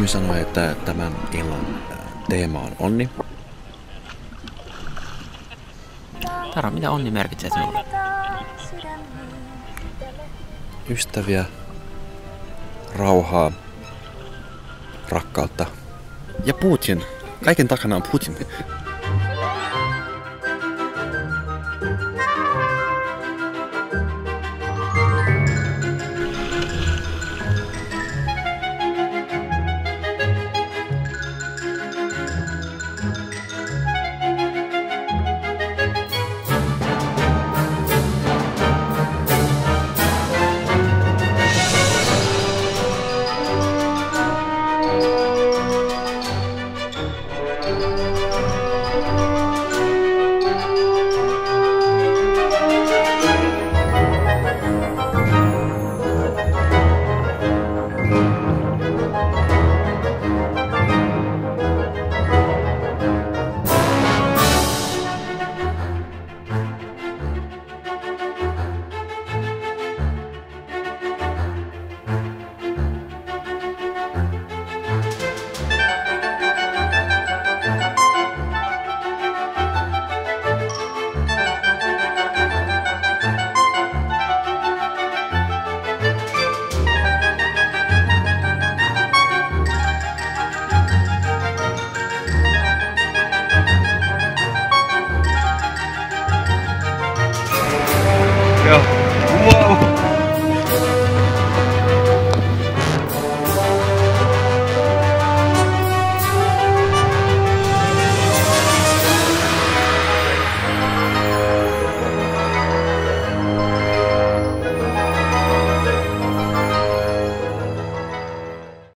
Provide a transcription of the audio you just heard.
Jimmy sanoi, että tämän illan äh, teema on onni. Taro, mitä onni merkitsee sinulle? Ystäviä, rauhaa, rakkautta ja Putin. Kaiken takana on Putin.